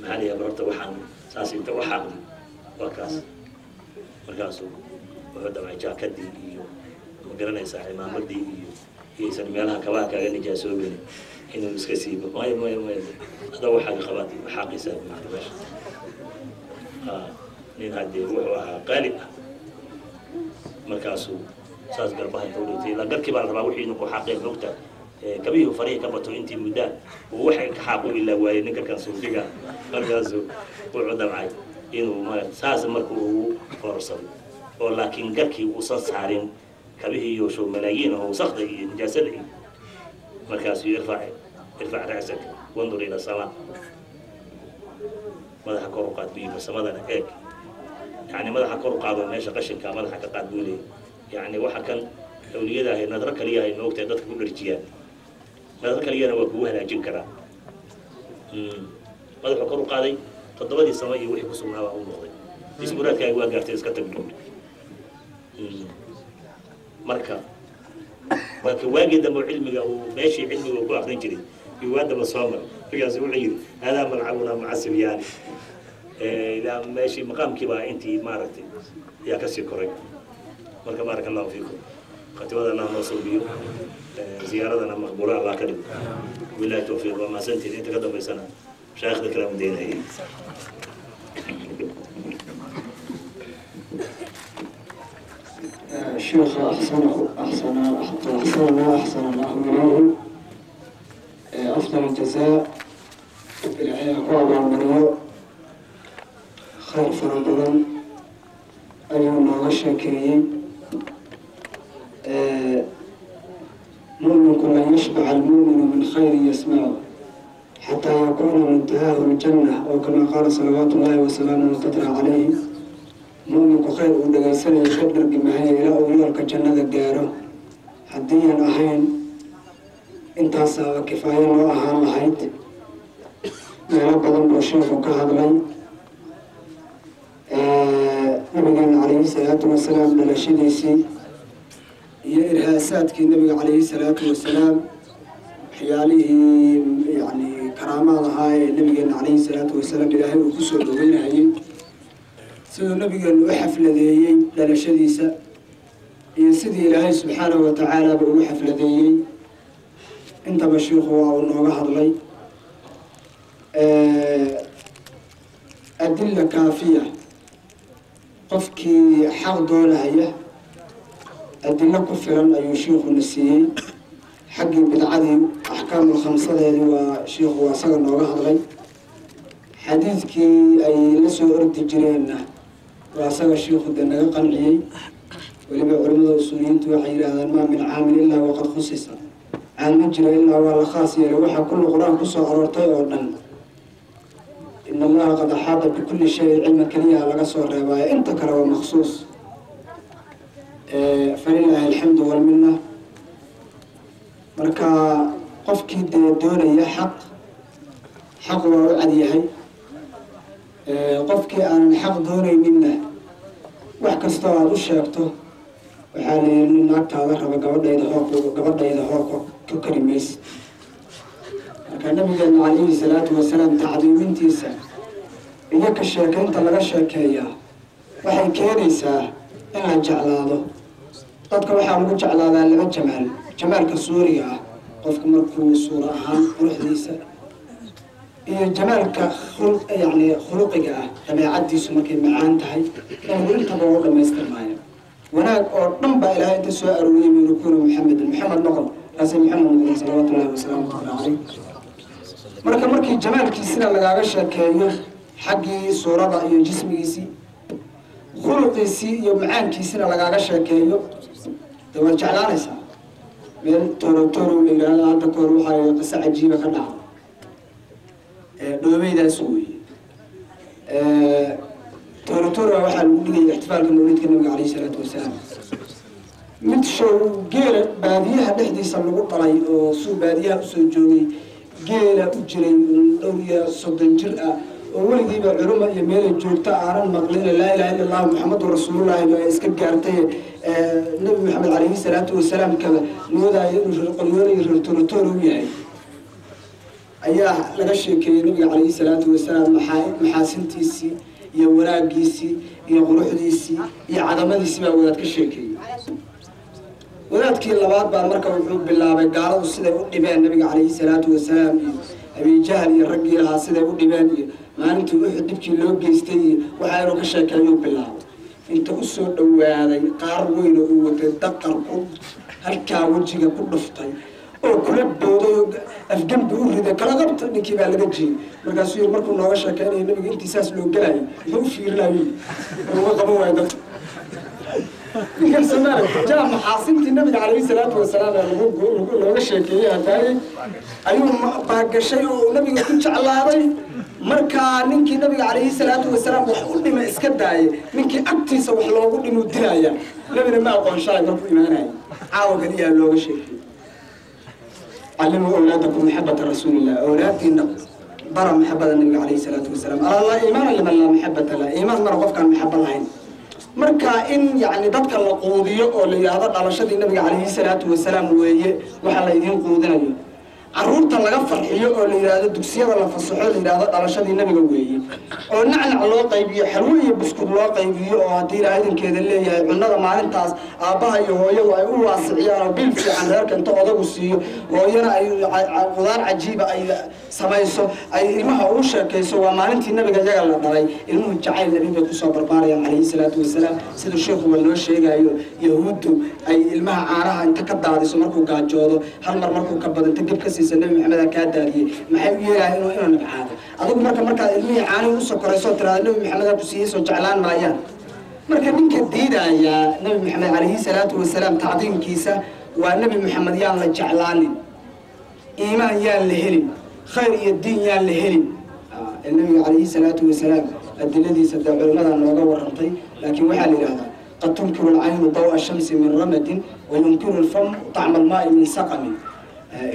Maxaa la yaaba horta waxaan saas inta u xaaqdi waa kaas. Markaasuu wuxuu damcay jaakadii iyo ma garanaysaa cimaamadii iyo iyaysan meelaha kabaha kaaga nijaasoobeyn inuu iska siibo maya maya maya adoo waxaaga qabaad xaaqiisa maanta meesha. Nin haddee wuxuu ahaa qaalib ah. Markaasuu saas garbaha udhigtay ilaa garkii baa la rabaa wixii ninku xaaqeen mogta kabihii farihi ka bato intii muddaa uu ka xaaqu ilaa waayey ninka kan suufiga markaasuu wuxuu damcay inuu saas marka ugu foorsaday oo laakiin garkii uusan saarin kabihii iyo show malaayiin oo wasakda iyo nijaasada iyo markaasuu irfac irfac ra'saka wandur ila samaa madaxa kor u qaad buu yidhi samadana eeg. Yani madaxa kor u qaado meesha qashinka madaxa ka qaad buu leeyahy yani waxa kan awliyada ahay nadro kaliya ay moogtahay dadka ku dharjiyaan. Nadro kaliyana waa kugu halaajin karaa. Madaxuu kor u qaaday toddobadii samo iyo wixii ku sugnaa baa u noqday. Ismuraadkaaga waa gaartay iska tag buuri marka marka waagii dambe cilmiga uu meeshii cilmiga ku akrin jiray iyo waa damba soo maray. Markaasu wuxuu yidhi haadaa malcabuna maca sibyaani ilaa meeshii maqaamkii baa intii maaragtay ayaa ka sii koray مرك بارك الله فيكم. خاتم هذا نام صوبيو آه، زيارة أنا مقبولة الله كريم ولا توفيق وما سنتي ليه تقدم بسنة شيخ الكلام دينا هي الشيخ آه، أحسن أحسن أحسن أحسن الله الله آه، أفضل الجزاء. بالعين قوة من خير فرد أيها الله الشاكرين. muminku man yashbaca almuuminu min khayrin yasmacu xataa yakuuna muntahaahu ljannah oo kamaa qaala salawaatu ullaahi wasalaamu alqadra calayhi muminku khayr uu dhagaysanayo ka dhargimahayo ilaa uu yoolka jannada gaaro haddiiyan ahayn intaasaaba kifaayo loo ahaan lahayd meelo badan buu sheekhu ka hadlay nabigeena calayhi salaatu wasalaam dhalashadiisii iyo irhaasaadkii nabiga calayhi salaatu wasalaam waxyaalihii yani karaamaad ahaa ee nabigeena calayhi salaatu wasalaam ilaahay uu ku soo dhaweynayay siduu nabigeenu u xafladeeyey dhalashadiisa iyo sidii ilaahay subxaanahu wa tacaalaaba ugu xafladeeyey. Intaba shiikhu waa uu nooga hadlay adilla kaafiya qofkii xaq doonahaya adilo ku filan ayuu shiikhuna siiyey. Xaggii bidcadii axkaamul khamsadeedii waa shiikhu waa isaga nooga hadlay. Xadiidkii ay la soo ordi jireenna waa isaga shiikhu dee naga qanciyey. Weliba culimmada usuuliyiintu waxay yidhaahdaan maa min caamin ilaa waqad khusisa. Caan ma jiro ilaa waa la khaas yeelay. Waxaa kulli qur'aan ku soo aroortay oo dhan in allaha qad axaada bikulli shayin cilma keliyaha laga soo reebaayo. Inta kale waa maksuus falilaahi alxamdu walminna marka qofkii dee doonaya xaq xaq waa u cadyahay qofkii aanan xaq doonayninna wax kastoo aada u sheegto waxaa la yidhi nin naagtaada raba gabadhayda hoor gabadhayda hoor ka kari maysid marka nabigeena calayhi salaatu wasalaam tacdiimintiisa iyo ka sheekaynta laga sheekeeyaa waxay keenaysaa in la jeclaado dadka waxaa lagu jeclaadaa laba jamaal. Jamaalka suuriga ah qofka markuu suuro ahaan quruxdiisa iyo jamaalka yani khuluqiga ah dabeecadiisu markay macaan tahay nabigu intaba u dhamaystirmaayo wanaag oo dhan baa ilaahay inta soo arooriyay min rukuna muxamedin maxamed noqon kaasay maxamed noqon salawaatu llahi wasalaamu taala caleyh marka markii jamaalkiisina lagaaga sheekeeyo xaggii suurada iyo jismigiisii khuluqiisii iyo macaankiisina lagaaga sheekeeyo dee waad jeclaanaysaa? Meel torotoro la yidhaahdo hadda kahor waxaa qiso cajiiba ka dhacda dhoobeydaas weeye torotoro waxaa lagu dhigaya ixtifaalka mawlidka nabiga caleyhi salaatu wasalaam. Mid show geela baadiyaha dhexdiisa lagu dhalay oo suu baadiyaha u soo joogay geela u jiray dhowr iyo soddon jir ah oo weligiiba culuma iyo meelay joogta aanan maqlin laa ilaha illa allahu maxamadu rasuulullahi baa iska gaartay nabi maxamed calayhi salaatu wasalaam kaba moodaayo inuu reer qolyoona iyo reer u yahay. Ayaa laga sheekeeyey nabiga calayhi salaatu wasalaam maxaa maxaasintiisii iyo wanaagiisii iyo quruxdiisii iyo cadamadiisii baa wadaad ka sheekeeyey wadaadkii labaad baa marka wuxuu bilaabay gaaladu siday u dhibeen nabiga calayhi salaatu wasalaam iyo abijahl iyo raggii lahaa siday u dhibeen iyo maalintii uxud dhibkii loo geystay waxaa inuu ka sheekeeyuu bilaabay. Inta u soo dhowaaday qaar weyn uu watay daqar ku halkaa wejiga ku dhuftay oo kula booday oo afgembi u riday. Kala qabta ninkii baa laga jiyey markaasuu yiri markuu nooga sheekeynayo nabiga intii saas loo gelayo muxuu u fiirinayo uga qaban waayo dadka ja maxaasintii nabiga calayhi salaatu wasalaam looga sheekeeyey hadaayey ayuu baagashay oo nabiga ku jeclaaday. Markaa ninkii nabiga calayhi salaatu wasalaam wax u dhima iska daaye ninkii agtiisa wax loogu dhimuu dilaya nabina ma aqoonshaay markuu imaanaya caawa kaliyaa looga sheekeeyey calimuu awlaadakum maxabata rasuulillah awlaadtiina bara maxabada nabiga calayhi salaatu wasalaam alaa laa iimaana liman laa maxabata laa. Iimaan mara qofkaan maxaba lahayn marka in yani dadka la quudiyo oo la yidhaahdo dhalashadii nabiga calayhi salaatu wasalaam weeye waxa la idiin quudinayo carruurta laga farxiyo oo la yidhaahdo dugsiyada la fasaxo la yidhaahdo dhalashadii nabiga weeye. Oo nacnac loo qaybiyo xalwo iyo buskud loo qaybiyo oo haddii ilaa idankeeda leeyahay cunnada maalintaas aabbaha iyo hooyadu ay u waasiciyaan oo bil fiican reerka inta odagu siiyo hooyana ay qudaar cajiiba ay samayso ay ilmaha ugu sheekayso waa maalintii nabiga iyaga la dhalay. Ilmuhu jacayl nabi bay ku soo barbaarayaan calayhi salaatu wasalaam. Sida sheekhu waa noo sheegayo yahuuddu ay ilmaha caanaha inta ka daadiso markuu gaajoodo hal mar markuu ka badanta geb ka siisa nabi maxamed kaa daadiyey maxay u yeelahay inuu inuu nabcaado? Adigu marka markaad ilmihii caanihi u soo korayso tiraada nabi maxamed ku siiyey soo jeclaan maayaan. Marka ninka diidaya nabi maxamed calayhi salaatu wasalaam tacdiimkiisa waa nabi maxamed yaan la jeclaanin. Iimaan yaan la helin. Khayr iyo diin yaan la helin. Nabiga calayhi salaatu wasalaam adiladiisa dee culimmada nooga warantay. Laakiin waxaa la yidhahdaa qad tunkiru alcaynu dawa shamsi min ramadin wa yunkiru alfamu طacma almaai min saqamin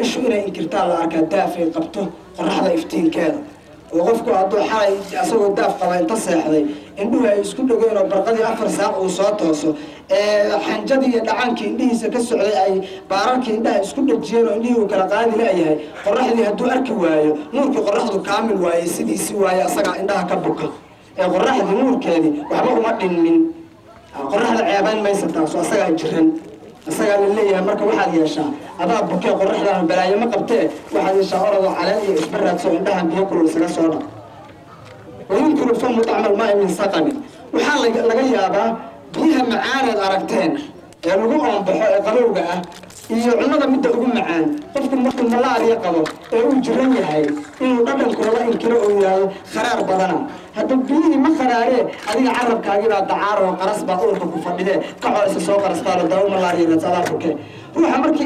ishu inay inkirtaan la arkaa daafay qabto qoraxda iftiinkeeda. Oo qofku hadduu xalay asagoo daaf qaba inta seexday indhuhu ay isku dhogeen oo barqadii afar saac uu soo tooso. Ee xanjadii iyo dhacaankii indhihiisa ka socday ay baararkii indhaha isku dhajiyeen oo indhihii uu kala qaadi la'yahay qoraxdii hadduu arki waayo nuurkii qoraxdu kaamil waaye sidiisi waaye asagaa indhaha ka buka. Ee qoraxdii nuurkeedii waxba uma dhinmin qoraxda ceebayn maysa taaso asagaa jiran. Isagaa la leeyahay marka waxaad yeeshaa adaa bukee qoraxdaana balaayo ma qabtee waxaad yeeshaa orado caleen iyo isba raadso indhaha biyo kulul isaga soo dhaq wayunkiru famu tacmal maa'i min saqamin waxaa laga yaabaa biyaha macaaneed aragteen ee lagu oonbaxo ee qabowga ah iyo cunnada midda ugu macaan. Qofku markuu malaariya qabo ee uu jiran yahay inuu dhadhankooda inkiro uu yidhaahdo kharaar badana. Hadda biyihii ma kharaaree adiga carabkaagibaa dacaar oo qaras baa uurka ku fadhidee kacoo isa soo qarastaalo dawo malaariya radsadaafurke ruuxa markii